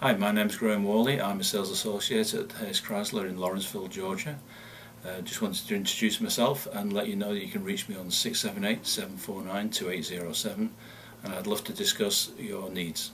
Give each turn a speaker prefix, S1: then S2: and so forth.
S1: Hi, my name's Graham Whalley. I'm a sales associate at Hayes Chrysler in Lawrenceville, Georgia. Uh, just wanted to introduce myself and let you know that you can reach me on 678 749 2807 and I'd love to discuss your needs.